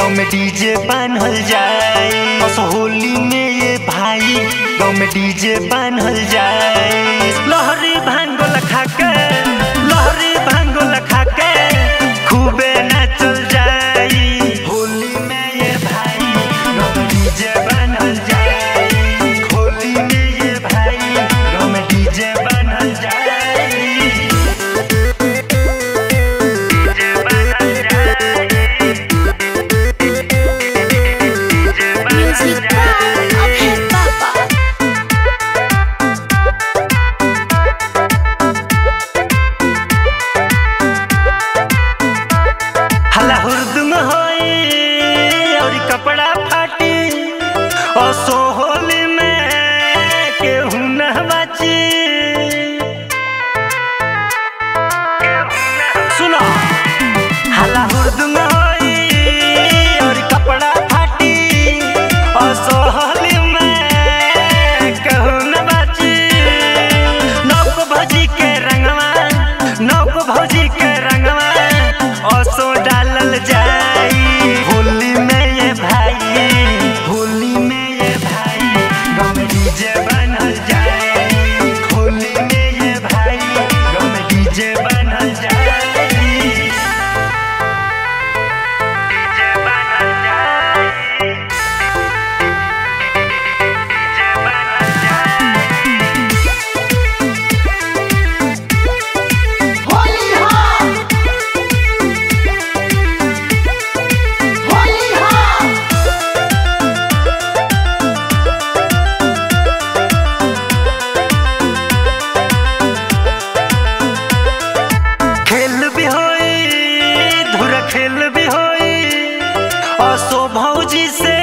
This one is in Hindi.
गाँव में डीजे बनल जाए। बस होली में ये भाई गाँव में डीजे बनल जाए। जिसे